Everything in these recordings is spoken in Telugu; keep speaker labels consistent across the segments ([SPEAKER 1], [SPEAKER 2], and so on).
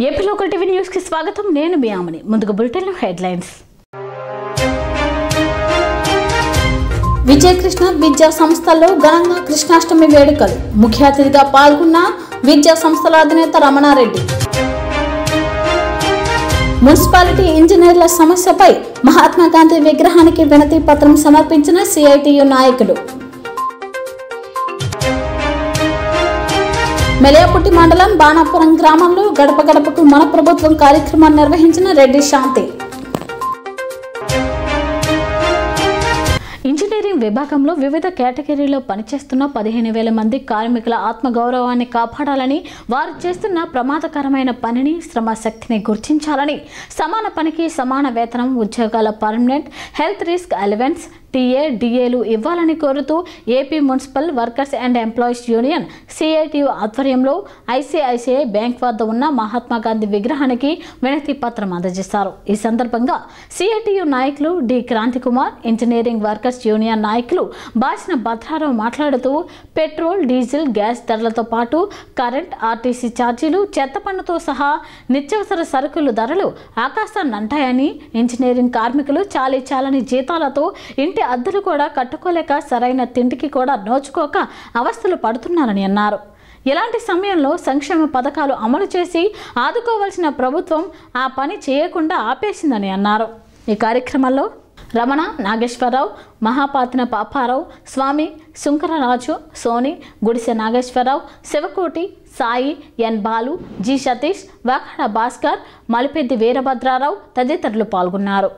[SPEAKER 1] ఏపీ లోకల్ టీవీ న్యూస్కి స్వాగతం. నేను మీ ఆమని. ముందుగా బులెటిన్ హెడ్లైన్స్. విజయకృష్ణ విద్యా సంస్థల్లో ఘనంగా కృష్ణాష్టమి వేడుకలు. ముఖ్య అతిథిగా పాల్గొన్న విద్యా సంస్థల అధినేత రమణారెడ్డి. మున్సిపాలిటీ ఇంజనీర్ల సమస్యపై మహాత్మా గాంధీ విగ్రహానికి వినతి పత్రం సమర్పించిన సిఐటియు నాయకులు మెలయపుట్టి మండలం బాణాపురం గ్రామంలో గడప గడపకు మన ప్రభుత్వం కార్యక్రమాన్ని నిర్వహించిన రెడ్డి శాంతి. ఇంజనీరింగ్ విభాగంలో వివిధ కేటగిరీలో పనిచేస్తున్న పదిహేను వేల మంది కార్మికుల ఆత్మగౌరవాన్ని కాపాడాలని వారు చేస్తున్న ప్రమాదకరమైన పనిని శ్రమ శక్తిని గుర్తించాలని సమాన పనికి సమాన వేతనం ఉద్యోగాల permanent health risk allowance TA డిఏలు ఇవ్వాలని కోరుతూ AP municipal workers and employees union CITU ఆధ్వర్యంలో ఐసిఐసిఐ బ్యాంక్ వద్ద ఉన్న మహాత్మా గాంధీ విగ్రహానికి వినతి పత్రం అందజేశారు. ఈ సందర్భంగా సిఐటియు నాయకులు D Kranthi Kumar engineering workers union నాయకులు బాసిన భద్రారావు మాట్లాడుతూ పెట్రోల్ డీజిల్ గ్యాస్ ధరలతో పాటు కరెంట్ ఆర్టీసీ ఛార్జీలు చెత్త పన్నుతో సహా నిత్యావసర సరుకులు ధరలు ఆకాశాన్ని అంటాయని ఇంజనీరింగ్ కార్మికులు చాలీ చాలని జీతాలతో ఇంటి అద్దెలు కూడా కట్టుకోలేక సరైన తిండికి కూడా నోచుకోక అవస్థలు పడుతున్నారని అన్నారు. ఇలాంటి సమయంలో సంక్షేమ పథకాలు అమలు చేసి ఆదుకోవాల్సిన ప్రభుత్వం ఆ పని చేయకుండా ఆపేసిందని అన్నారు. ఈ కార్యక్రమంలో రమణ నాగేశ్వరరావు మహాపాతిన పాపారావు స్వామి శుంకరరాజు సోని గుడిసె నాగేశ్వరరావు శివకోటి సాయి ఎన్ బాలు జి సతీష్ వాకాడ భాస్కర్ మలిపెద్ది వీరభద్రారావు తదితరులు పాల్గొన్నారు.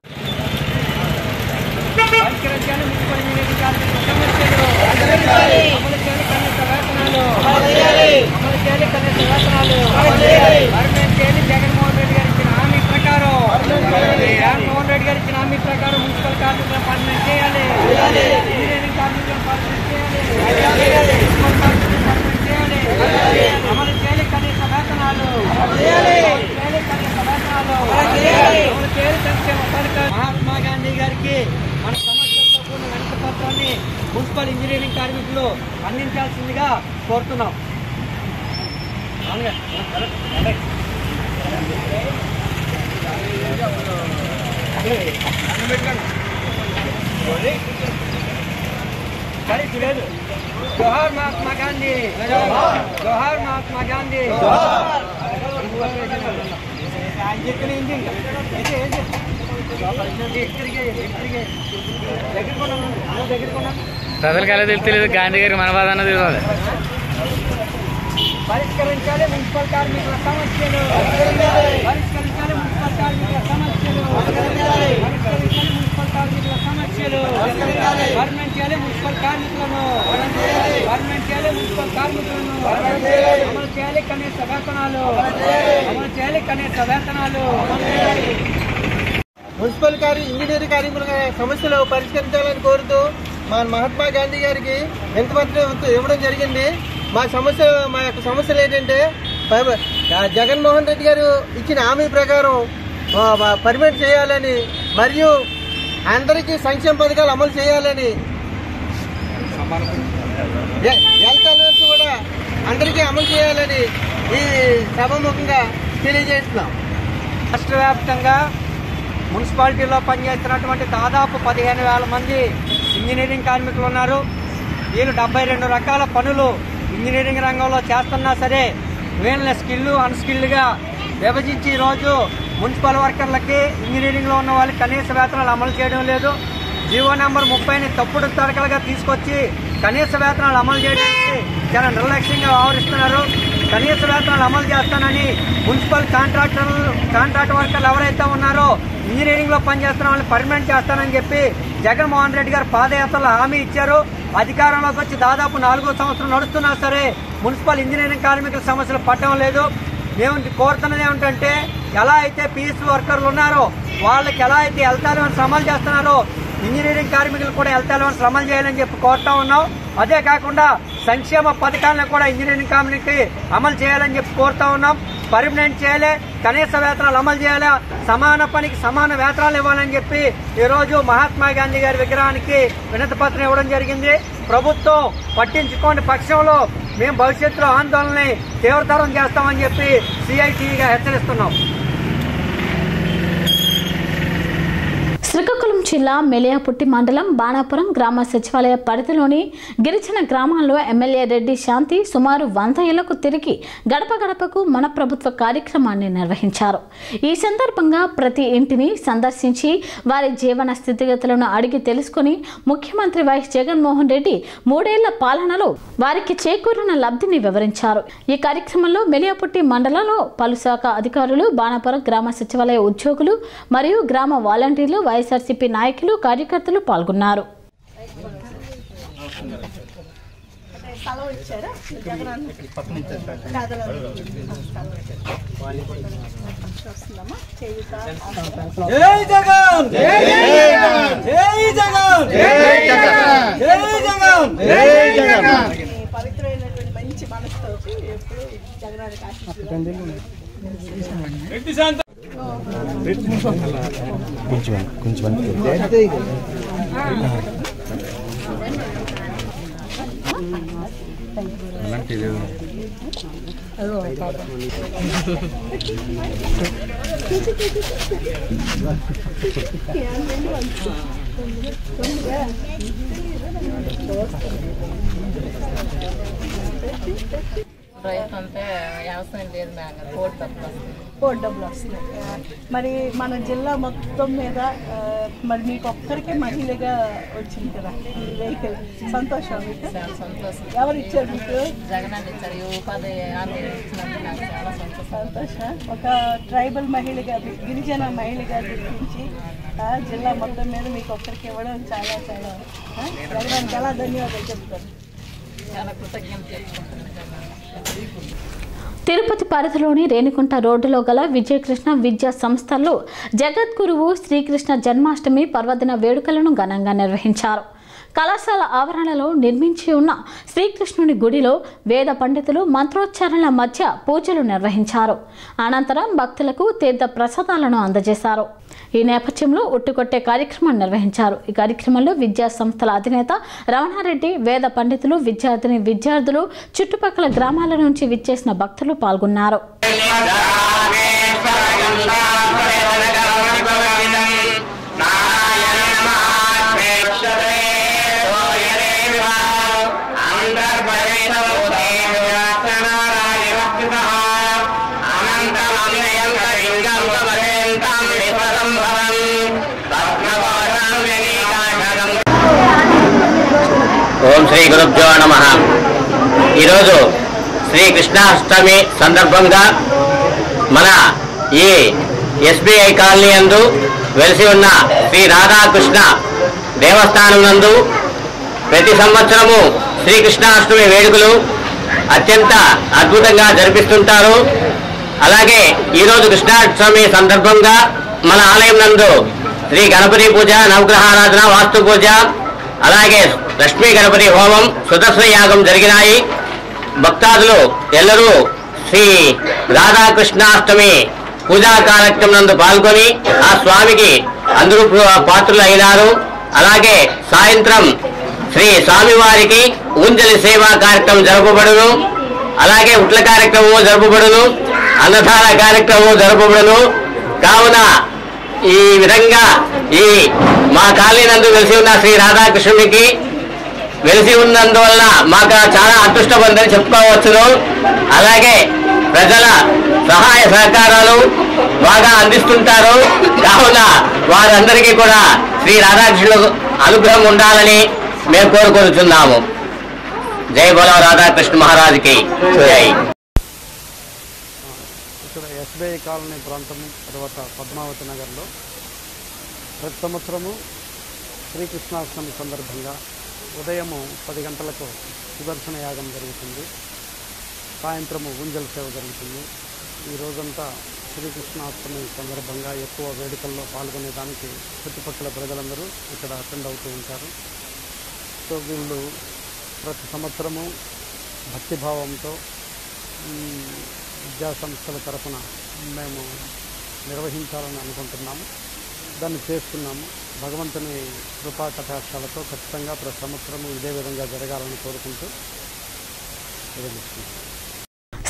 [SPEAKER 2] మహాత్మా గాంధీ గారికి మన పత్రాన్ని మున్సిపల్ ఇంజనీరింగ్ కార్మికులు అందించాల్సిందిగా కోరుతున్నాం. జోహార్ మహాత్మా గాంధీ జోహార్ మహాత్మా గాంధీ ఆయన చెప్పిన ఏంటి ఇంకా? అయితే ఏంటి? ఎక్కడికి ప్రజలు దగ్గర
[SPEAKER 3] ప్రజలకు ఎలా తెలియదు. గాంధీ గారికి మన బాధ అన్నది తెలియదు.
[SPEAKER 2] పరిష్కరించాలి మున్సిపల్ కార్మికుల సమస్యలు. పరిష్కరించాలి మున్సిపల్ కార్మికుల సమస్యలు. పరిష్కరించాలి మున్సిపల్ కార్మికుల సమస్యలు. గవర్నమెంట్ చేయాలి మున్సిపల్ కార్మికులను. గవర్నమెంట్ చేయాలి మున్సిపల్ కార్మికులను. అమలు చేయాలి కనీస వేతనాలు. అమలు చేయాలి కనీస వేతనాలు.
[SPEAKER 4] మున్సిపల్ కార్య ఇంజనీరింగ్ కార్మికుల సమస్యలు పరిష్కరించాలని కోరుతూ మా మహాత్మా గాంధీ గారికి ఎంత పత్రం ఇవ్వడం జరిగింది. మా సమస్య మా యొక్క సమస్యలు ఏంటంటే ప- జగన్మోహన్ రెడ్డి గారు ఇచ్చిన హామీ ప్రకారం పర్మిట్ చేయాలని మరియు అందరికీ సంక్షేమ పథకాలు అమలు చేయాలని హెల్త్ అలవెన్స్ కూడా అందరికీ అమలు చేయాలని ఈ సభముఖంగా తెలియజేస్తున్నాం.
[SPEAKER 2] రాష్ట్ర వ్యాప్తంగా మున్సిపాలిటీలో పనిచేస్తున్నటువంటి దాదాపు పదిహేను వేల మంది ఇంజనీరింగ్ కార్మికులు ఉన్నారు. వీళ్ళు డెబ్బై రెండు రకాల పనులు ఇంజనీరింగ్ రంగంలో చేస్తున్నా సరే వీళ్ళని స్కిల్ అన్స్కిల్డ్గా విభజించి ఈరోజు మున్సిపల్ వర్కర్లకి ఇంజనీరింగ్లో ఉన్న వాళ్ళకి కనీస వేతనాలు అమలు చేయడం లేదు. జీవో నెంబర్ ముప్పైని తప్పుడు తడకలుగా తీసుకొచ్చి కనీస వేతనాలు అమలు చేయడానికి చాలా నిర్లక్ష్యంగా వ్యవహరిస్తున్నారు. కనీస వేతనాలు అమలు చేస్తానని మున్సిపల్ కాంట్రాక్టర్లు కాంట్రాక్ట్ వర్కర్లు ఎవరైతే ఉన్నారో ఇంజనీరింగ్లో పనిచేస్తున్న వాళ్ళని పర్మనెంట్ చేస్తానని చెప్పి జగన్మోహన్ రెడ్డి గారు పాదయాత్రలో హామీ ఇచ్చారు. అధికారంలోకి వచ్చి దాదాపు నాలుగో సంవత్సరం నడుస్తున్నా సరే మున్సిపల్ ఇంజనీరింగ్ కార్మికుల సమస్యలు పట్టడం లేదు. మేము కోరుతున్నది ఏమిటంటే ఎలా అయితే పీఎస్ వర్కర్లు ఉన్నారో వాళ్ళకి ఎలా అయితే హెల్త్ అలవెన్స్ అమలు చేస్తున్నారో ఇంజనీరింగ్ కార్మికులు కూడా హెల్త్ అలవెన్స్ అమలు చేయాలని చెప్పి కోరుతా ఉన్నాం. అదే కాకుండా సంక్షేమ పథకాలను కూడా ఇంజనీరింగ్ కాలనీకి అమలు చేయాలని చెప్పి కోరుతా ఉన్నాం. పర్మనెంట్ చేయాలి కనీస వేతనాలు అమలు చేయాలి సమాన పనికి సమాన వేతనాలు ఇవ్వాలని చెప్పి ఈరోజు మహాత్మా గాంధీ గారి విగ్రహానికి వినతి పత్రం ఇవ్వడం జరిగింది. ప్రభుత్వం పట్టించుకోని పక్షంలో మేము భవిష్యత్తులో ఆందోళనని తీవ్రతరం చేస్తామని చెప్పి సిఐటిగా హెచ్చరిస్తున్నాం.
[SPEAKER 1] శ్రీకాకుళం జిల్లా మెలియాపుట్టి మండలం బాణాపురం గ్రామ సచివాలయ పరిధిలోని గిరిజన గ్రామాల్లో ఎమ్మెల్యే రెడ్డి శాంతి సుమారు వంద ఏళ్ళకు తిరిగి గడప గడపకు మన ప్రభుత్వ కార్యక్రమాన్ని నిర్వహించారు. ఈ సందర్భంగా ప్రతి ఇంటిని సందర్శించి వారి జీవన స్థితిగతులను అడిగి తెలుసుకుని ముఖ్యమంత్రి వైఎస్ జగన్మోహన్ రెడ్డి మూడేళ్ళ పాలనలో వారికి చేకూరిన లబ్ధిని వివరించారు. ఈ కార్యక్రమంలో మెలియాపుట్టి మండలంలో పలు శాఖ అధికారులు బాణాపురం గ్రామ సచివాలయ ఉద్యోగులు మరియు గ్రామ వాలంటీర్లు వైఎస్ఆర్సీపీ నాయకులు కార్యకర్తలు పాల్గొన్నారు.
[SPEAKER 2] జై జగన్! జై జగన్! జై జగన్! జై జగన్
[SPEAKER 5] పవిత్రమైనటువంటి మంచి మనసుతోటి ఎప్పుడు జగనానికి ఆశిస్తున్నాను
[SPEAKER 6] రైతు అంటే వ్యవసాయం లేదు మేడం కోడి తక్కువ
[SPEAKER 5] కోటి డబ్బులు వస్తున్నాయి. మరి మన జిల్లా మొత్తం మీద మరి మీకు ఒక్కరికే మహిళగా వచ్చింది కదా ఈ వెహికల్? సంతోషం మీకు?
[SPEAKER 6] చాలా సంతోషం.
[SPEAKER 5] ఎవరు ఇచ్చారు మీకు?
[SPEAKER 6] జగన్ ఇచ్చారు. ఉపాధి చాలా సంతోషం.
[SPEAKER 5] ఒక ట్రైబల్ మహిళగా గిరిజన మహిళగా గుర్తించి జిల్లా మొత్తం మీద మీకు ఒక్కరికి ఇవ్వడం చాలా చాలా ఆ, జగనానికి ఎలా ధన్యవాదాలు చెప్తారు
[SPEAKER 6] చాలా కృతజ్ఞత
[SPEAKER 1] తిరుపతి పరిధిలోని రేణికుంట రోడ్డులో గల విజయకృష్ణ విద్యా సంస్థల్లో జగద్గురువు శ్రీకృష్ణ జన్మాష్టమి పర్వదిన వేడుకలను ఘనంగా నిర్వహించారు. కళాశాల ఆవరణలో నిర్మించి ఉన్న శ్రీకృష్ణుని గుడిలో వేద పండితులు మంత్రోచ్చారణల మధ్య పూజలు నిర్వహించారు. అనంతరం భక్తులకు తీర్థ ప్రసాదాలను అందజేశారు. ఈ నేపథ్యంలో ఉట్టుకొట్టే కార్యక్రమం నిర్వహించారు. ఈ కార్యక్రమంలో విద్యా సంస్థల అధినేత రమణారెడ్డి వేద పండితులు విద్యార్థిని విద్యార్థులు చుట్టుపక్కల గ్రామాల నుంచి విచ్చేసిన భక్తులు పాల్గొన్నారు.
[SPEAKER 7] నమ. ఈరోజు శ్రీ కృష్ణాష్టమి సందర్భంగా మన ఈ ఎస్బీఐ కాలనీ అందు వెలిసి ఉన్న శ్రీ రాధాకృష్ణ దేవస్థానం నందు ప్రతి సంవత్సరము శ్రీకృష్ణాష్టమి వేడుకలు అత్యంత అద్భుతంగా జరిపిస్తుంటారు. అలాగే ఈరోజు కృష్ణాష్టమి సందర్భంగా మన ఆలయం నందు శ్రీ గణపతి పూజ నవగ్రహారాధన వాస్తు పూజ అలాగే లక్ష్మీ గణపతి హోమం సుదర్శన యాగం జరిగినాయి. భక్తాదులు ఎల్లరూ శ్రీ రాధాకృష్ణాష్టమి పూజా కార్యక్రమం నందు పాల్గొని ఆ స్వామికి అందరూ పాత్రులు అయినారు. అలాగే సాయంత్రం శ్రీ స్వామివారికి ఊంజలి సేవా కార్యక్రమం జరపబడును. అలాగే ఉట్ల కార్యక్రమము జరపబడును. అన్నదాన కార్యక్రమము జరపబడును. కావున ఈ విధంగా ఈ మా కాలనీ నందు వెలిసి ఉన్న శ్రీ రాధాకృష్ణుడికి వెలిసి ఉన్నందువల్ల మాకు చాలా అదృష్టం ఉందని చెప్పుకోవచ్చును. అలాగే ప్రజల సహాయ సహకారాలు బాగా అందిస్తుంటారు. కావున వారందరికీ కూడా శ్రీ రాధాకృష్ణుడు అనుగ్రహం ఉండాలని మేము కోరుకుంటున్నాము జై బోలో రాధాకృష్ణ మహారాజుకి. జై.
[SPEAKER 8] ఎస్బీఐ కాలనీ ప్రాంతం తర్వాత పద్మావతి నగర్లో ప్రతి సంవత్సరము శ్రీకృష్ణాష్టమి సందర్భంగా ఉదయము పది గంటలకు సుదర్శన యాగం జరుగుతుంది. సాయంత్రము గుంజల సేవ జరుగుతుంది. ఈ రోజంతా శ్రీకృష్ణాష్టమి సందర్భంగా ఎక్కువ వేడుకల్లో పాల్గొనేదానికి చుట్టుపక్కల ప్రజలందరూ ఇక్కడ అటెండ్ అవుతూ ఉంటారు. సో వీళ్ళు ప్రతి సంవత్సరము భక్తిభావంతో ఈ విద్యా సంస్థల తరఫున మేము నిర్వహించాలని అనుకుంటున్నాము. దాన్ని చేస్తున్నాము. భగవంతుని కృపా కటాక్షాలతో ఖచ్చితంగా ప్రతి సంవత్సరము ఇదే విధంగా జరగాలని కోరుకుంటూ విరమిస్తున్నాము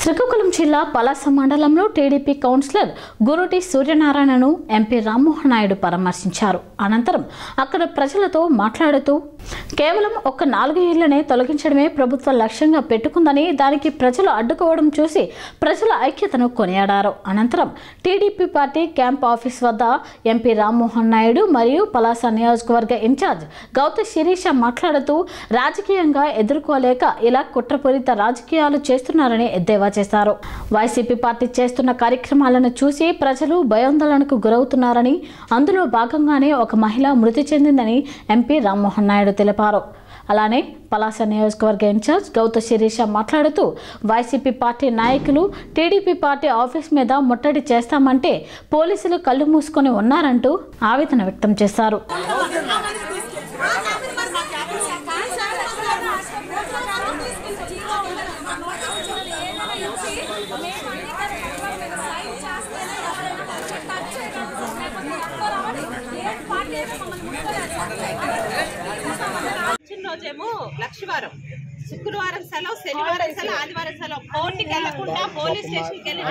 [SPEAKER 1] శ్రీకాకుళం జిల్లా పలాస మండలంలో టీడీపీ కౌన్సిలర్ గురుటి సూర్యనారాయణను ఎంపీ రామ్మోహన్ నాయుడు పరామర్శించారు. అనంతరం అక్కడ ప్రజలతో మాట్లాడుతూ కేవలం ఒక నాలుగు ఏళ్ళనే తొలగించడమే ప్రభుత్వ లక్ష్యంగా పెట్టుకుందని దానికి ప్రజలు అడ్డుకోవడం చూసి ప్రజల ఐక్యతను కొనియాడారు. అనంతరం టీడీపీ పార్టీ క్యాంప్ ఆఫీస్ వద్ద ఎంపీ రామ్మోహన్ నాయుడు మరియు పలాస నియోజకవర్గ ఇన్ఛార్జ్ గౌత శిరీష మాట్లాడుతూ రాజకీయంగా ఎదుర్కోలేక ఇలా కుట్రపూరిత రాజకీయాలు చేస్తున్నారని ఎద్దేవా చేశారు వైసీపీ పార్టీ చేస్తున్న కార్యక్రమాలను చూసి ప్రజలు భయాందోళనకు గురవుతున్నారని అందులో భాగంగానే ఒక మహిళ మృతి చెందిందని ఎంపీ రామ్మోహన్ నాయుడు తెలిపారు. అలానే పలాస నియోజకవర్గ ఇన్ఛార్జ్ గౌత శిరీష మాట్లాడుతూ వైసీపీ పార్టీ నాయకులు టీడీపీ పార్టీ ఆఫీస్ మీద ముట్టడి చేస్తామంటే పోలీసులు కళ్ళు మూసుకొని ఉన్నారంటూ ఆవేదన వ్యక్తం చేశారు.
[SPEAKER 6] రోజేమో లక్షవారం. శుక్రవారం సెలవు శనివారం సెలవు ఆదివారం సెలవు. కోర్టుకి వెళ్ళకుండా పోలీస్ స్టేషన్కి వెళ్ళి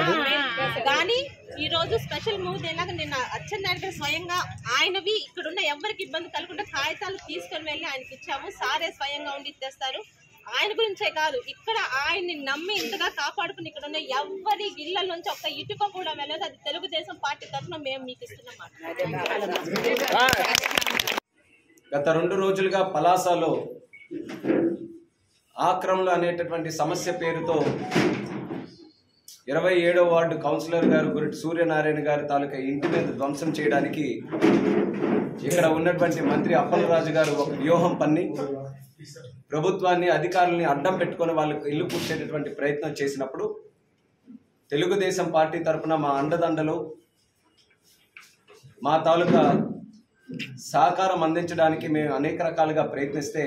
[SPEAKER 6] కానీ ఈ రోజు స్పెషల్ మూవ్ ఎలాగ నిన్న అచ్చెన్నాయుడు గారు స్వయంగా ఆయనవి ఇక్కడ ఉన్న ఎవరికి ఇబ్బంది కలగకుండా కాగితాలు తీసుకొని వెళ్ళి ఆయనకి ఇచ్చాము. సారే స్వయంగా ఉండి ఇచ్చేస్తారు. ఆయన గురించే కాదు ఇక్కడ ఆయన్ని నమ్మి ఇంతగా కాపాడుకుని ఇక్కడ ఉన్న ఎవరి ఇళ్ళ నుంచి ఒక్క ఇటుక కూడా వెళ్ళదు. అది తెలుగుదేశం పార్టీ తరఫున మేము మీకు ఇస్తున్నాం
[SPEAKER 9] గత రెండు రోజులుగా పలాసలో ఆక్రమణ అనేటటువంటి సమస్య పేరుతో ఇరవై ఏడవ వార్డు కౌన్సిలర్ గారు గురిటి సూర్యనారాయణ గారి తాలూకా ఇంటి మీద ధ్వంసం చేయడానికి ఇక్కడ ఉన్నటువంటి మంత్రి అప్పలరాజు గారు ఒక వ్యూహం పన్ని ప్రభుత్వాన్ని అధికారుల్ని అడ్డం పెట్టుకొని వాళ్ళకు ఇల్లు కూర్చేటటువంటి ప్రయత్నం చేసినప్పుడు తెలుగుదేశం పార్టీ తరఫున మా అండదండలు మా తాలూకా సహకారం అందించడానికి మేము అనేక రకాలుగా ప్రయత్నిస్తే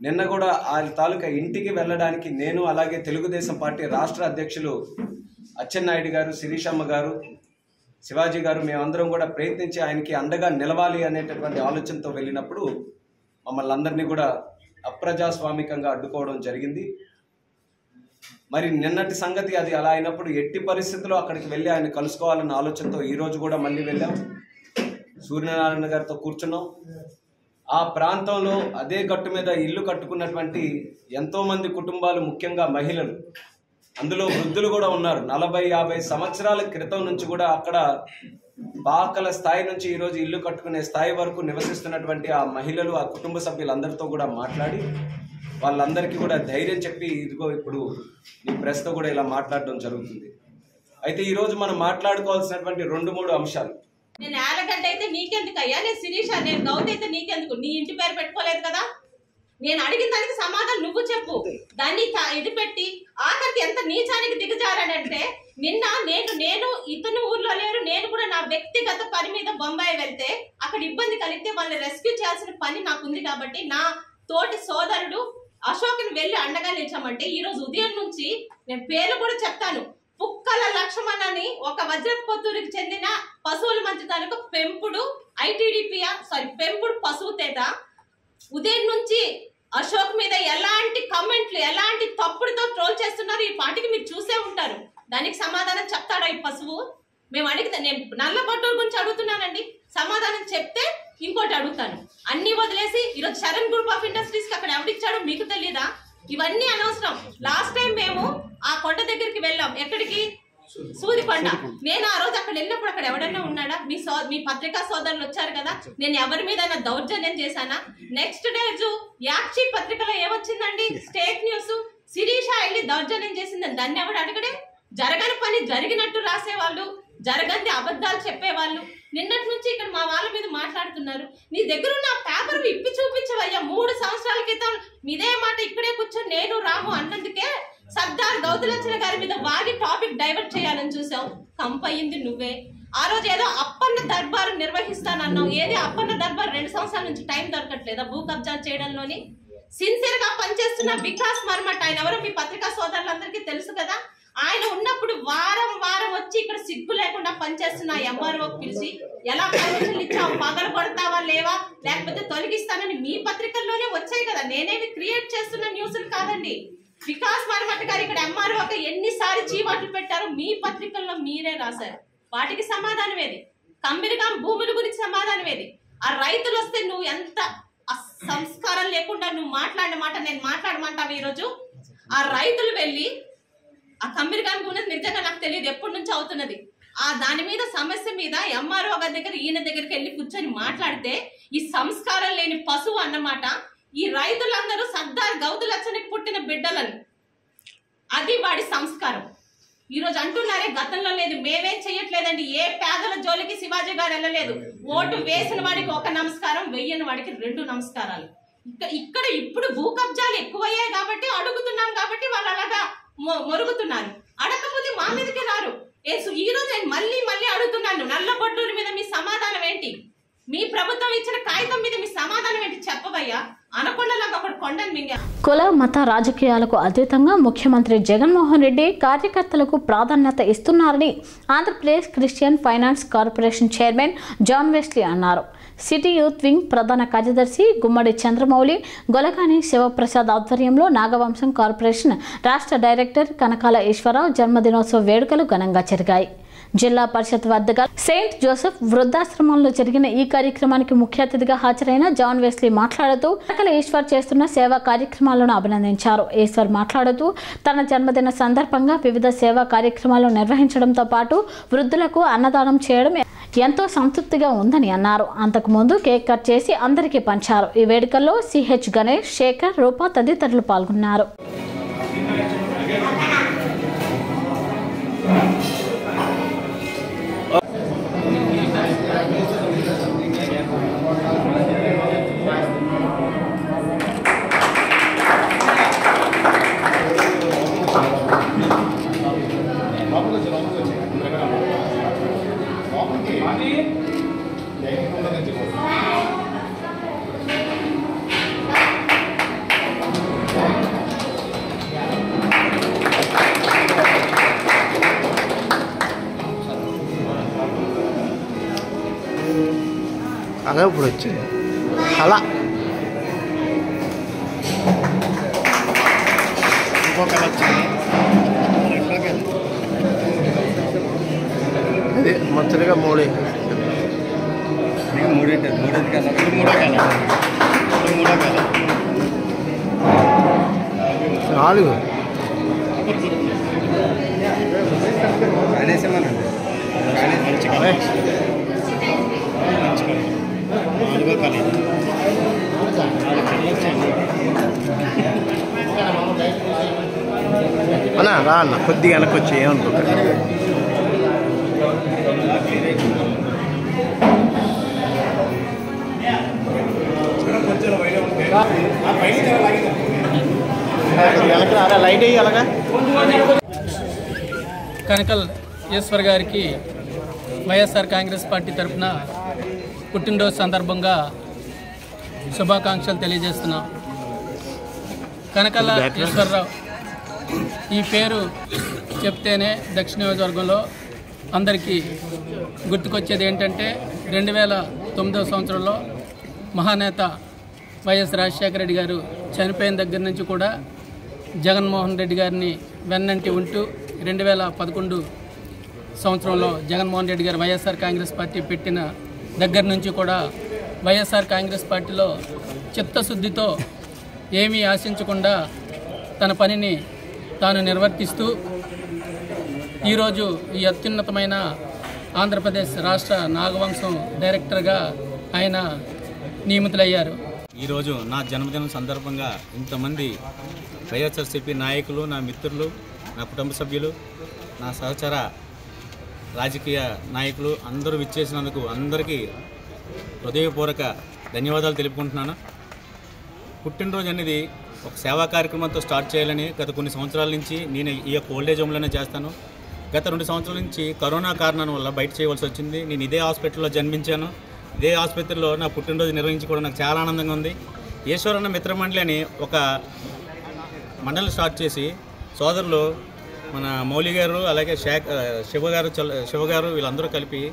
[SPEAKER 9] నిన్న కూడా ఆ తాలూకా ఇంటికి వెళ్ళడానికి నేను అలాగే తెలుగుదేశం పార్టీ రాష్ట్ర అధ్యక్షులు అచ్చెన్నాయుడు గారు శిరీషమ్మ గారు శివాజీ గారు మేమందరం కూడా ప్రయత్నించి ఆయనకి అండగా నిలవాలి అనేటటువంటి ఆలోచనతో వెళ్ళినప్పుడు మమ్మల్ని అందరినీ కూడా అప్రజాస్వామికంగా అడ్డుకోవడం జరిగింది. మరి నిన్నటి సంగతి అది అలా అయినప్పుడు ఎట్టి పరిస్థితుల్లో అక్కడికి వెళ్ళి ఆయన కలుసుకోవాలన్న ఆలోచనతో ఈరోజు కూడా మళ్ళీ వెళ్ళాం. సూర్యనారాయణ గారితో కూర్చున్నాం. ఆ ప్రాంతంలో అదే గట్టు మీద ఇల్లు కట్టుకున్నటువంటి ఎంతోమంది కుటుంబాలు ముఖ్యంగా మహిళలు. అందులో వృద్ధులు కూడా ఉన్నారు. నలభై యాభై సంవత్సరాల క్రితం నుంచి కూడా అక్కడ బాకల స్థాయి నుంచి ఈరోజు ఇల్లు కట్టుకునే స్థాయి వరకు నివసిస్తున్నటువంటి ఆ మహిళలు ఆ కుటుంబ సభ్యులందరితో కూడా మాట్లాడి వాళ్ళందరికీ కూడా ధైర్యం చెప్పి ఇదిగో ఇప్పుడు ఈ ప్రెస్తో కూడా ఇలా మాట్లాడడం జరుగుతుంది. అయితే ఈరోజు మనం మాట్లాడుకోవాల్సినటువంటి రెండు మూడు అంశాలు.
[SPEAKER 6] నేను ఏలగడ్డ అయితే నీకెందుకు అయ్యా నేను శిరీష నేను గౌత్ అయితే నీకెందుకు? నీ ఇంటి పేరు పెట్టుకోలేదు కదా? నేను అడిగిన దానికి సమాధానం నువ్వు చెప్పు. దాన్ని ఇది పెట్టి ఆఖరికి ఎంత నీచానికి దిగజారాడంటే నిన్న నేను నేను ఇతను ఊర్లో లేరు. నేను కూడా నా వ్యక్తిగత పని మీద బొంబాయి వెళ్తే అక్కడ ఇబ్బంది కలిగితే వాళ్ళని రెస్క్యూ చేయాల్సిన పని నాకు ఉంది కాబట్టి నా తోటి సోదరుడు అశోక్ని వెళ్ళి అండగా నిలిచామంటే ఈ రోజు ఉదయం నుంచి నేను పేర్లు కూడా చెప్తాను. పుక్కల లక్ష్మణ్ అని ఒక వజ్రపుత్తూరుకి చెందిన పశువుల మంచి తాలూకు పెంపుడు ఐటీడీపీయా సారీ పెంపుడు పశువు తేట ఉదయం నుంచి అశోక్ మీద ఎలాంటి కమెంట్లు ఎలాంటి తప్పుడుతో ట్రోల్ చేస్తున్నారు ఈ పాటికి మీరు చూసే ఉంటారు. దానికి సమాధానం చెప్తాడా ఈ పశువు? మేము అడిగితే నేను నల్ల పట్టూరు గురించి అడుగుతున్నానండి. సమాధానం చెప్తే ఇంకోటి అడుగుతాను. అన్ని వదిలేసి ఈరోజు శరణ్ గ్రూప్ ఆఫ్ ఇండస్ట్రీస్కి అక్కడ ఎవడిచ్చాడో మీకు తెలియదా ఇవన్నీ అనవసరం. లాస్ట్ టైం మేము ఆ కొండ దగ్గరికి వెళ్ళాం. ఎక్కడికి? సూదికొండ. నేను ఆ రోజు అక్కడ వెళ్ళినప్పుడు అక్కడ ఎవడన్నా ఉన్నాడా? మీ సో మీ పత్రికా సోదరులు వచ్చారు కదా? నేను ఎవరి మీద దౌర్జన్యం చేశానా? నెక్స్ట్ డే యాక్షి పత్రికలో ఏమొచ్చిందండి? స్టేట్ న్యూస్ శిరీష వెళ్ళి దౌర్జన్యం చేసిందని దాన్ని ఎవడు అడగడే? జరగని పని జరిగినట్టు రాసేవాళ్ళు. జరగంది అబద్ధాలు చెప్పేవాళ్ళు. నిన్నటి నుంచి ఇక్కడ మా వాళ్ళ మీద మాట్లాడుతున్నారు. నీ దగ్గర ఉన్న పేపర్ ఇప్పి చూపించవయ్యా. మూడు సంవత్సరాల క్రితం ఇదే మాట ఇక్కడే కూర్చొని నేను రాము అన్నందుకే సర్దార్ గౌతులచ్చన గారి మీద వాడి టాపిక్ డైవర్ట్ చేయాలని చూసావు కంపయింది నువ్వే. ఆ రోజు ఏదో అప్పన్న దర్బారు నిర్వహిస్తానన్నావు. ఏది అప్పన్న దర్బార్? రెండు సంవత్సరాల నుంచి టైం దొరకట్లేదా భూ కబ్జా చేయడంలోని? సిన్సియర్గా పనిచేస్తున్న వికాస్ మర్మట్ ఆయన ఎవరో మీ పత్రికా సోదరులందరికీ తెలుసు కదా? ఆయన ఉన్నప్పుడు వారం వారం వచ్చి ఇక్కడ సిగ్గు లేకుండా పనిచేస్తున్న ఎంఆర్ఓ పిలిచి ఎలా పర్మిషన్లు ఇచ్చావు? పగలు కొడతావా? లేవా? లేకపోతే తొలగిస్తానని మీ పత్రికల్లోనే వచ్చాయి కదా. నేనేమి క్రియేట్ చేస్తున్న న్యూస్లు కాదండి. వికాస్ మరమట్ గారు ఇక్కడ ఎంఆర్ఓకి ఎన్నిసార్లు చీవాట్లు పెట్టారో మీ పత్రికల్లో మీరే రాశారు. వాటికి సమాధానం ఏది? కంబిరిగాం భూముల గురించి సమాధానం ఏది? ఆ రైతులు వస్తే నువ్వు ఎంత సంస్కారం లేకుండా నువ్వు మాట్లాడిన మాట నేను మాట్లాడమంటావు ఈరోజు? ఆ రైతులు వెళ్ళి ఆ కంబిరిగాన్ గురించి నిజంగా నాకు తెలియదు. ఎప్పటి నుంచి అవుతున్నది. ఆ దాని మీద సమస్య మీద ఎంఆర్ఓ గారి దగ్గర ఈయన దగ్గరికి వెళ్ళి కూర్చొని మాట్లాడితే ఈ సంస్కారం లేని పశువు అన్నమాట ఈ రైతులందరూ సర్దార్ గౌతులచ్చనికి పుట్టిన బిడ్డలని. అది వాడి సంస్కారం. ఈరోజు అంటున్నారే గతంలో లేదు మేమేం చెయ్యట్లేదండి. ఏ పేదల జోలికి శివాజీ గారు వెళ్ళలేదు. ఓటు వేసిన వాడికి ఒక నమస్కారం వెయ్యని వాడికి రెండు నమస్కారాలు. ఇక్కడ ఇప్పుడు భూ కబ్జాలు ఎక్కువయ్యాయి కాబట్టి అడుగుతున్నాం కాబట్టి వాళ్ళు అలాగా మొరుగుతున్నారు. అడగకపోతే మా మీదకి రారు. ఏసు ఈరోజు ఈ రోజు నేను మళ్ళీ మళ్ళీ అడుగుతున్నాను నల్ల మీద మీ సమాధానం ఏంటి? మీ ప్రభుత్వం ఇచ్చిన కాగితం మీద మీ సమాధానం ఏంటి చెప్పవయ్యా?
[SPEAKER 1] కుల మత రాజకీయాలకు అతీతంగా ముఖ్యమంత్రి జగన్మోహన్ రెడ్డి కార్యకర్తలకు ప్రాధాన్యత ఇస్తున్నారని Andhra Pradesh Christian finance corporation chairman John Wesley అన్నారు. సిటీ యూత్ వింగ్ ప్రధాన కార్యదర్శి గుమ్మడి చంద్రమౌళి గొలగాని శివప్రసాద్ ఆధ్వర్యంలో నాగవంశం కార్పొరేషన్ రాష్ట్ర డైరెక్టర్ కనకాల ఈశ్వరరావు జన్మదినోత్సవ వేడుకలు ఘనంగా జరిగాయి. జిల్లా పరిషత్ వద్దగా సెయింట్ జోసెఫ్ వృద్ధాశ్రమంలో జరిగిన ఈ కార్యక్రమానికి ముఖ్య అతిథిగా హాజరైన జాన్ వెస్లీ మాట్లాడుతూ సకల ఈశ్వర్ చేస్తున్న సేవా కార్యక్రమాలను అభినందించారు. ఈశ్వర్ మాట్లాడుతూ తన జన్మదిన సందర్భంగా వివిధ సేవా కార్యక్రమాలు నిర్వహించడంతో పాటు వృద్ధులకు అన్నదానం చేయడం ఎంతో సంతృప్తిగా ఉందని అన్నారు. అంతకుముందు కేక్ కట్ చేసి అందరికీ పంచారు. ఈ వేడుకల్లో సిహెచ్ గణేష్ శేఖర్ రూపా తదితరులు పాల్గొన్నారు.
[SPEAKER 4] అన్నా రా అన్న కొద్దిగా వెనకొచ్చి ఏమనుకుంటా లైట్ అలాగా.
[SPEAKER 10] కనకల్ ఈశ్వర్ గారికి వైఎస్ఆర్ కాంగ్రెస్ పార్టీ తరఫున పుట్టినరోజు సందర్భంగా శుభాకాంక్షలు తెలియజేస్తున్నాం. కనకల ఈశ్వరరావు ఈ పేరు చెప్తేనే దక్షిణ నియోజకవర్గంలో అందరికీ గుర్తుకొచ్చేది ఏంటంటే రెండు వేల తొమ్మిదవ సంవత్సరంలో మహానేత వైఎస్ రాజశేఖర రెడ్డి గారు చనిపోయిన దగ్గర నుంచి కూడా జగన్మోహన్ రెడ్డి గారిని వెన్నంటి ఉంటూ రెండు వేల పదకొండు సంవత్సరంలో జగన్మోహన్ రెడ్డి గారు వైఎస్ఆర్ కాంగ్రెస్ పార్టీ పెట్టిన దగ్గర నుంచి కూడా వైఎస్ఆర్ కాంగ్రెస్ పార్టీలో చిత్తశుద్ధితో ఏమీ ఆశించకుండా తన పనిని తాను నిర్వర్తిస్తూ ఈరోజు ఈ అత్యున్నతమైన ఆంధ్రప్రదేశ్ రాష్ట్ర నాగవంశం డైరెక్టర్గా ఆయన నియమితులయ్యారు.
[SPEAKER 11] ఈరోజు నా జన్మదినం సందర్భంగా ఇంతమంది వైఎస్ఆర్సీపీ నాయకులు నా మిత్రులు నా కుటుంబ సభ్యులు నా సహచర రాజకీయ నాయకులు అందరూ విచ్చేసినందుకు అందరికీ హృదయపూర్వక ధన్యవాదాలు తెలుపుకుంటున్నాను. పుట్టినరోజు అనేది ఒక సేవా కార్యక్రమంతో స్టార్ట్ చేయాలని గత కొన్ని సంవత్సరాల నుంచి నేను ఈ యొక్క ఓల్డేజ్ హోమ్లోనే చేస్తాను. గత రెండు సంవత్సరాల నుంచి కరోనా కారణం వల్ల బయట చేయవలసి వచ్చింది. నేను ఇదే హాస్పిటల్లో జన్మించాను. ఇదే ఆసుపత్రిలో నా పుట్టినరోజు నిర్వహించుకోవడం నాకు చాలా ఆనందంగా ఉంది. ఈశ్వరన్న మిత్రమండలి అని ఒక మండలి స్టార్ట్ చేసి సోదరులు మన మౌలి గారు అలాగే శాఖ శివ గారు చల్- శివ గారు వీళ్ళందరూ కలిపి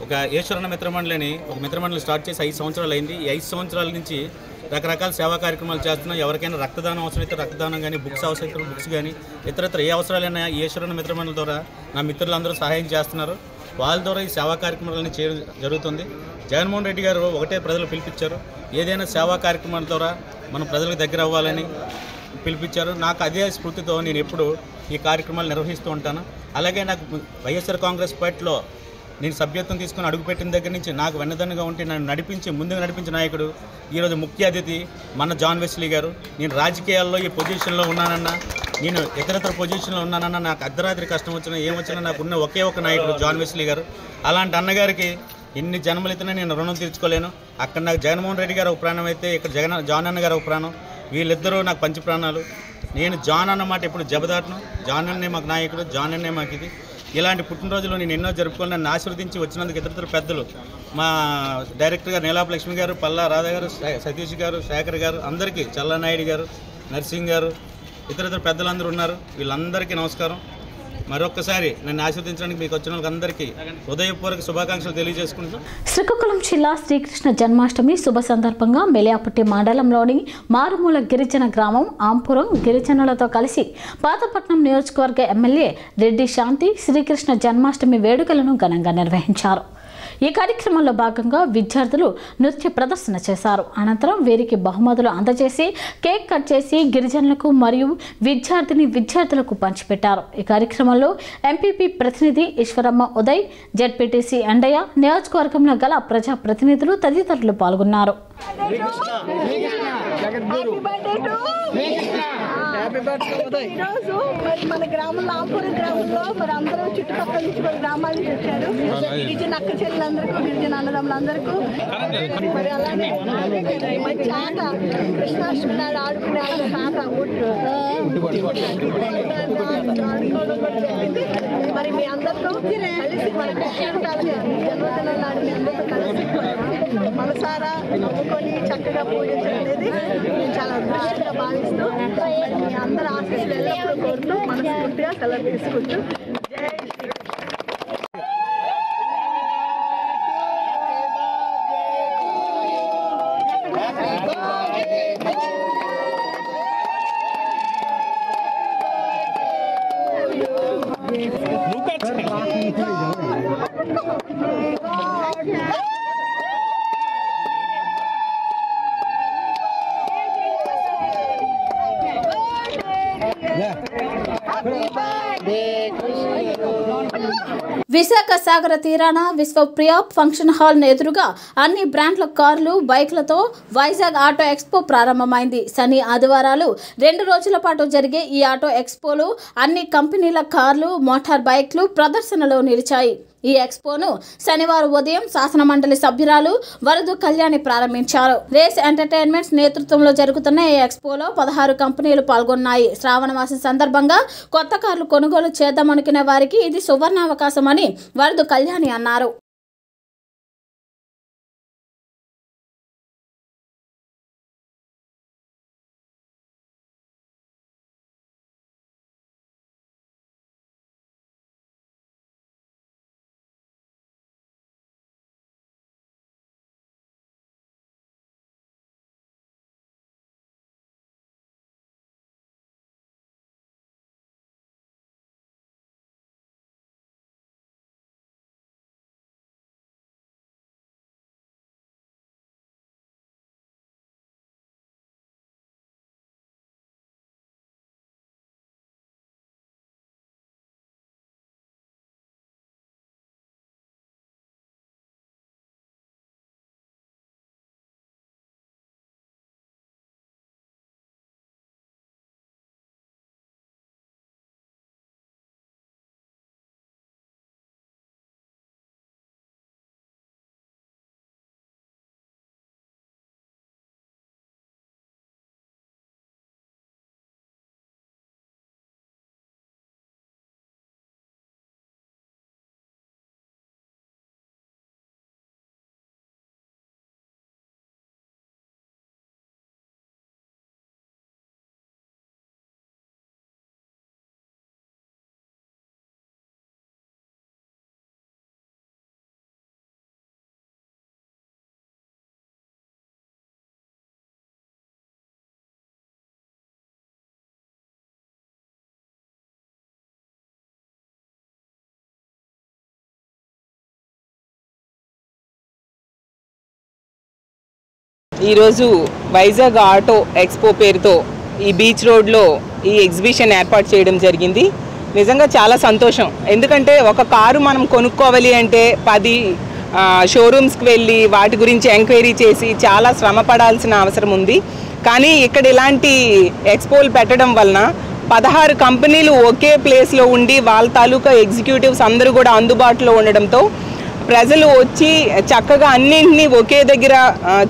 [SPEAKER 11] ఒక ఈశ్వరన్న మిత్రమండలి అని ఒక మిత్రమండలి స్టార్ట్ చేసి ఐదు సంవత్సరాలు అయింది. ఈ ఐదు సంవత్సరాల నుంచి రకరకాల సేవా కార్యక్రమాలు చేస్తున్నాం. ఎవరికైనా రక్తదానం అవసరమైతే రక్తదానం కానీ బుక్స్ అవసరమైతే బుక్స్ కానీ ఇతరత్ర ఏ అవసరాలైనా ఈ ఈశ్వరన్న మిత్రమండలి ద్వారా నా మిత్రులందరూ సహాయం చేస్తున్నారు. వాళ్ళ ద్వారా ఈ సేవా కార్యక్రమాలన్నీ చేయడం జరుగుతుంది. జగన్మోహన్ రెడ్డి గారు ఒకటే ప్రజలు పిలిపించారు. ఏదైనా సేవా కార్యక్రమాల ద్వారా మనం ప్రజలకు దగ్గర అవ్వాలని పిలిపించారు. నాకు అదే స్ఫూర్తితో నేను ఎప్పుడు ఈ కార్యక్రమాలు నిర్వహిస్తూ ఉంటాను. అలాగే నాకు వైఎస్ఆర్ కాంగ్రెస్ పార్టీలో నేను సభ్యత్వం తీసుకుని అడుగుపెట్టిన దగ్గర నుంచి నాకు వెన్నదన్నుగా ఉంటే నన్ను నడిపించి ముందుగా నడిపించిన నాయకుడు ఈరోజు ముఖ్య అతిథి మన జాన్ వెస్లీ గారు. నేను రాజకీయాల్లో ఈ పొజిషన్లో ఉన్నానన్నా నేను ఇతరతర పొజిషన్లో ఉన్నానన్నా నాకు అర్ధరాత్రి కష్టం వచ్చినా ఏమొచ్చినా నాకు ఉన్న ఒకే ఒక నాయకుడు జాన్ వెస్లీ గారు. అలాంటి అన్నగారికి ఎన్ని జన్మలైతేనే నేను రుణం తీర్చుకోలేను. అక్కడ నాకు జగన్మోహన్ రెడ్డి గారు ఒక ప్రాణం అయితే ఇక్కడ జగన్ జాన్ అన్న గారు ఒక ప్రాణం. వీళ్ళిద్దరూ నాకు పంచి ప్రాణాలు నేను జాన్ అన్నమాట ఎప్పుడు జబదాటను జాన్ అన్నే మాకు నాయకుడు జాన్ అన్నే మాకు ఇది. ఇలాంటి పుట్టినరోజులు నేను ఎన్నో జరుపుకొని నన్ను ఆశీర్వదించి వచ్చినందుకు ఇతర పెద్దలు మా డైరెక్టర్ గారు నీలాప లక్ష్మి గారు పల్లా రాధా గారు సతీష్ గారు శేఖర్ గారు అందరికీ చల్లనాయుడు గారు నర్సింగ్ గారు ఇతర ఇతర పెద్దలందరూ ఉన్నారు. వీళ్ళందరికీ నమస్కారం. మరొకసారి నన్ను ఆశీర్వదించడానికి మీకు వచ్చిన వాళ్ళందరికీ హృదయపూర్వక శుభాకాంక్షలు తెలియజేసుకుంటున్నాం
[SPEAKER 1] శ్రీకాకుళం జిల్లా శ్రీకృష్ణ జన్మాష్టమి శుభ సందర్భంగా మెలియాపుట్టి మండలంలోని మారుమూల గిరిజన గ్రామం ఆంపురం గిరిజనులతో కలిసి పాతపట్నం నియోజకవర్గ ఎమ్మెల్యే రెడ్డి శాంతి శ్రీకృష్ణ జన్మాష్టమి వేడుకలను ఘనంగా నిర్వహించారు. ఈ కార్యక్రమంలో భాగంగా విద్యార్థులు నృత్య ప్రదర్శన చేశారు. అనంతరం వీరికి బహుమతులు అందజేసి కేక్ కట్ చేసి గిరిజనులకు మరియు విద్యార్థిని విద్యార్థులకు పంచిపెట్టారు. ఈ కార్యక్రమంలో ఎంపీపీ ప్రతినిధి ఈశ్వరమ్మ ఉదయ్ జడ్పీటీసీ అండయ్య నియోజకవర్గంలో గల ప్రజా ప్రతినిధులు తదితరులు పాల్గొన్నారు.
[SPEAKER 5] ఈరోజు మరి మన గ్రామంలో ఆంపూర్ గ్రామంలో మరి అందరూ చుట్టుపక్కల నుంచి మరి గ్రామాల నుంచి వచ్చారు గిరిజన అక్క చెల్లెలందరికీ గిరిజన అన్నదమ్ములందరికీ. మరి అలానే మంచి ఆట కృష్ణాష్టమి నాడు ఆడుకునే ఆట మరి మీ అందరితో కలిసి మన కృష్ణాష్టాలని జన్మదినం నాడు మీ అందరితో కలిసి మనసారా నమ్ముకొని చక్కగా పూజించడం అనేది నేను చాలా అదృష్టంగా భావిస్తూ మీ అందరి ఆశీస్సులు ఎల్లప్పుడూ కోరుతూ మనస్ఫూర్తిగా సెలవు తీసుకుంటూ జై శ్రీ
[SPEAKER 1] విశాఖ సాగర తీరాన విశ్వప్రియ ఫంక్షన్ హాల్ ఎదురుగా అన్ని బ్రాండ్ల కార్లు బైక్లతో వైజాగ్ ఆటో ఎక్స్పో ప్రారంభమైంది. శని ఆదివారాలు రెండు రోజుల పాటు జరిగే ఈ ఆటో ఎక్స్పోలో అన్ని కంపెనీల కార్లు మోటార్ బైక్లు ప్రదర్శనలో నిలిచాయి. ఈ ఎక్స్పోను శనివారం ఉదయం శాసన మండలి సభ్యురాలు వరదు కళ్యాణి ప్రారంభించారు. రేస్ ఎంటర్టైన్మెంట్స్ నేతృత్వంలో జరుగుతున్న ఈ ఎక్స్పోలో పదహారు కంపెనీలు పాల్గొన్నాయి. శ్రావణ మాసం సందర్భంగా కొత్త కార్లు కొనుగోలు చేద్దామనుకునే వారికి ఇది సువర్ణావకాశమని వరదు కళ్యాణి అన్నారు.
[SPEAKER 12] ఈరోజు వైజాగ్ ఆటో ఎక్స్పో పేరుతో ఈ బీచ్ రోడ్లో ఈ ఎగ్జిబిషన్ ఏర్పాటు చేయడం జరిగింది. నిజంగా చాలా సంతోషం. ఎందుకంటే ఒక కారు మనం కొనుక్కోవాలి అంటే పది షోరూమ్స్కి వెళ్ళి వాటి గురించి ఎంక్వైరీ చేసి చాలా శ్రమ పడాల్సిన అవసరం ఉంది. కానీ ఇక్కడ ఇలాంటి ఎక్స్పోలు పెట్టడం వలన పదహారు కంపెనీలు ఒకే ప్లేస్లో ఉండి వాళ్ళ తాలూకా ఎగ్జిక్యూటివ్స్ అందరూ కూడా అందుబాటులో ఉండడంతో ప్రజలు వచ్చి చక్కగా అన్నింటినీ ఒకే దగ్గర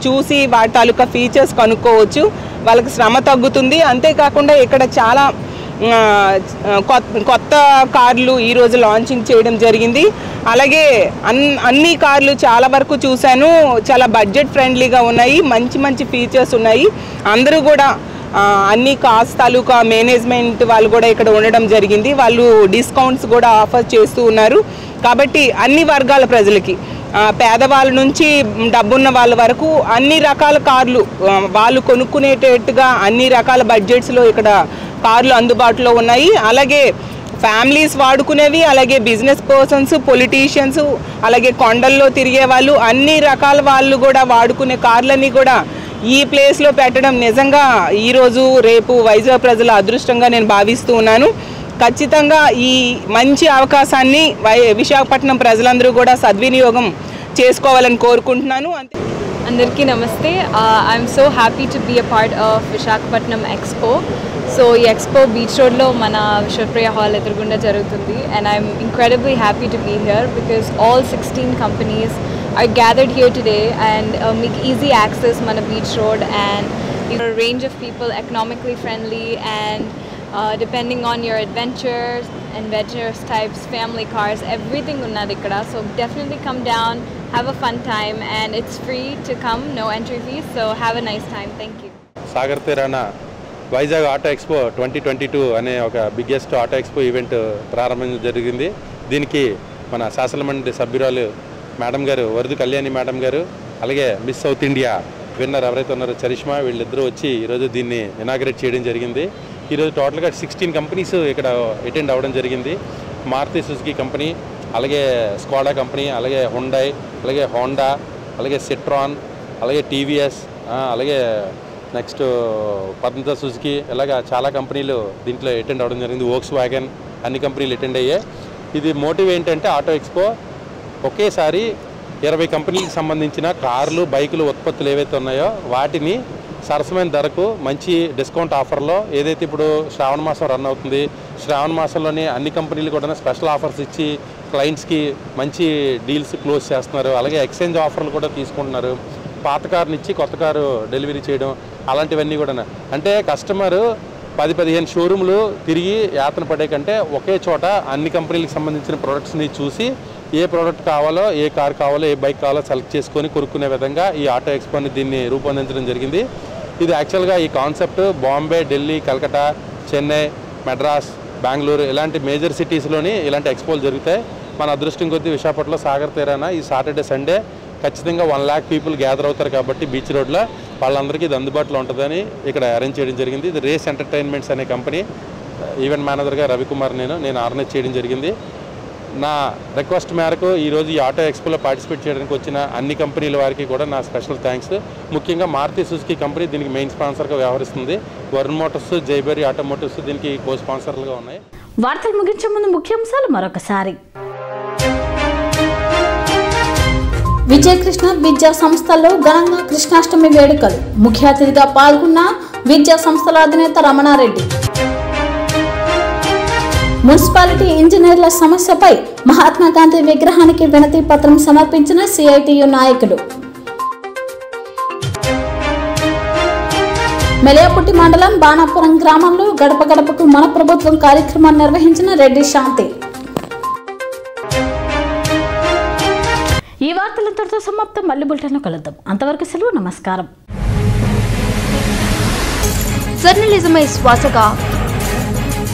[SPEAKER 12] చూసి వాటి తాలూకా ఫీచర్స్ కనుక్కోవచ్చు. వాళ్ళకి శ్రమ తగ్గుతుంది. అంతేకాకుండా ఇక్కడ చాలా కొత్త కొత్త కార్లు ఈరోజు లాంచింగ్ చేయడం జరిగింది. అలాగే అన్ అన్ని కార్లు చాలా వరకు చూశాను. చాలా బడ్జెట్ ఫ్రెండ్లీగా ఉన్నాయి. మంచి మంచి ఫీచర్స్ ఉన్నాయి. అందరూ కూడా అన్ని కాస్ట్ తాలూకా మేనేజ్మెంట్ వాళ్ళు కూడా ఇక్కడ ఉండడం జరిగింది. వాళ్ళు డిస్కౌంట్స్ కూడా ఆఫర్ చేస్తూ ఉన్నారు. కాబట్టి అన్ని వర్గాల ప్రజలకి పేదవాళ్ళ నుంచి డబ్బున్న వాళ్ళ వరకు అన్ని రకాల కార్లు వాళ్ళు కొనుక్కునేటట్టుగా అన్ని రకాల బడ్జెట్స్లో ఇక్కడ కార్లు అందుబాటులో ఉన్నాయి. అలాగే ఫ్యామిలీస్ వాడుకునేవి అలాగే బిజినెస్ పర్సన్స్ పొలిటీషియన్స్ అలాగే కొండల్లో తిరిగే వాళ్ళు అన్ని రకాల వాళ్ళు కూడా వాడుకునే కార్లన్నీ కూడా ఈ ప్లేస్లో పెట్టడం నిజంగా ఈరోజు రేపు వైజాగ్ ప్రజల అదృష్టంగా నేను భావిస్తూ ఉన్నాను. ఖచ్చితంగా ఈ మంచి అవకాశాన్ని వై విశాఖపట్నం ప్రజలందరూ కూడా సద్వినియోగం చేసుకోవాలని కోరుకుంటున్నాను. అంతే.
[SPEAKER 13] అందరికీ నమస్తే. I'm so happy to be a part of Visakhapatnam expo so ఈ ఎక్స్పో బీచ్ రోడ్లో మన విశ్వప్రియ హాల్ ఎదురుగుండా జరుగుతుంది. And I'm incredibly happy to be here because all sixteen companies I gathered here today and మీకు ఈజీ యాక్సెస్ మన beach road and your range of people economically friendly and depending on your adventures and wagers types family cars everything ఉన్నది ఇక్కడ so definitely come down have a fun time and it's free to come no entry fees so have a nice time thank you
[SPEAKER 14] Sagar తీరానా Vizag auto expo twenty twenty two అనే ఒక బిగ్గెస్ట్ ఆటో ఎక్స్పో ఈవెంట్ ప్రారంభం జరిగింది. దీనికి మన శాసనమండలి సభ్యురాలు మేడం గారు వరదు కళ్యాణి మేడం గారు అలాగే మిస్ సౌత్ ఇండియా విన్నర్ ఎవరైతే ఉన్నారో చరిష్మా వీళ్ళిద్దరూ వచ్చి ఈరోజు దీన్ని ఇనాగ్రేట్ చేయడం జరిగింది. ఈరోజు టోటల్గా సిక్స్టీన్ కంపెనీస్ ఇక్కడ అటెండ్ అవ్వడం జరిగింది. మారుతి సుజుకి కంపెనీ అలాగే స్కోడా కంపెనీ అలాగే హుండై అలాగే హోండా అలాగే సిట్రాన్ అలాగే టీవీఎస్ అలాగే నెక్స్ట్ పద్మత సుజుకి ఇలాగ చాలా కంపెనీలు దీంట్లో అటెండ్ అవ్వడం జరిగింది. వోక్స్ వ్యాగన్ అన్ని కంపెనీలు అటెండ్ అయ్యాయి. ఇది మోటివ్ ఏంటంటే ఆటో ఎక్స్పో ఒకేసారి ఇరవై కంపెనీలకు సంబంధించిన కార్లు బైకులు ఉత్పత్తులు ఏవైతే ఉన్నాయో వాటిని సరసమైన ధరకు మంచి డిస్కౌంట్ ఆఫర్లో ఏదైతే ఇప్పుడు శ్రావణ మాసం రన్ అవుతుంది శ్రావణ మాసంలోనే అన్ని కంపెనీలు కూడా స్పెషల్ ఆఫర్స్ ఇచ్చి క్లయింట్స్కి మంచి డీల్స్ క్లోజ్ చేస్తున్నారు. అలాగే ఎక్స్చేంజ్ ఆఫర్లు కూడా తీసుకుంటున్నారు. పాత కారుని ఇచ్చి కొత్త కారు డెలివరీ చేయడం అలాంటివన్నీ కూడా. అంటే కస్టమరు పది పదిహేను షోరూమ్లు తిరిగి యాతన పడే కంటే ఒకే చోట అన్ని కంపెనీలకు సంబంధించిన ప్రొడక్ట్స్ని చూసి ఏ ప్రోడక్ట్ కావాలో ఏ కార్ కావాలో ఏ బైక్ కావాలో సెలెక్ట్ చేసుకొని కొనుక్కునే విధంగా ఈ ఆటో ఎక్స్పోని దీన్ని రూపొందించడం జరిగింది. ఇది యాక్చువల్గా ఈ కాన్సెప్ట్ బాంబే ఢిల్లీ కలకటా చెన్నై మెడ్రాస్ బెంగళూరు ఇలాంటి మేజర్ సిటీస్లోని ఇలాంటి ఎక్స్పోలు జరుగుతాయి. మన అదృష్టం కొద్దీ విశాఖపట్నంలో సాగర్ తీరాన ఈ సాటర్డే సండే ఖచ్చితంగా వన్ ల్యాక్ పీపుల్ గ్యాదర్ అవుతారు కాబట్టి బీచ్ రోడ్లో వాళ్ళందరికీ ఇది అందుబాటులో ఉంటుందని ఇక్కడ అరేంజ్ చేయడం జరిగింది. ఇది రేస్ ఎంటర్టైన్మెంట్స్ అనే కంపెనీ. ఈవెంట్ మేనేజర్గా రవికుమార్ నేను నేను ఆర్గనైజ్ చేయడం జరిగింది. నా రిక్వెస్ట్ మేరకు ఈరోజు ఈ ఆటో ఎక్స్పోలో పార్టిసిపేట్ చేయడానికి వచ్చిన అన్ని కంపెనీల వారికి కూడా నా స్పెషల్ థ్యాంక్స్ ముఖ్యంగా మారుతి సుజుకి కంపెనీ దీనికి మెయిన్ స్పాన్సర్గా వ్యవహరిస్తుంది. వరుణ్ మోటార్స్ జైబెరీ ఆటోమోటివ్స్ దీనికి కో స్పాన్సర్లుగా ఉన్నాయి.
[SPEAKER 1] వార్తలు ముగించే ముందు ముఖ్యాంశాలు మరొకసారి. విజయకృష్ణ విద్యా సంస్థల్లో ఘనంగా కృష్ణాష్టమి వేడుకలు. ముఖ్య అతిథిగా పాల్గొన్న విద్యా సంస్థల అధినేత రమణారెడ్డి. మున్సిపాలిటీ ఇంజనీర్ల సమస్యపై మహాత్మా గాంధీ విగ్రహానికి వినతి పత్రం సమర్పించిన సిఐటియు నాయకులు మెలయపుట్టి మండలం బాణాపురం గ్రామంలో గడప గడపకు మన ప్రభుత్వం కార్యక్రమాన్ని నిర్వహించిన రెడ్డి శాంతి. ఈ వార్తలంతటితో సమాప్తం. మళ్ళీ బులెటిన్లో కలుద్దాం. అంతవరకు సెలవు నమస్కారం.
[SPEAKER 15] జర్నలిజమే శ్వాసగా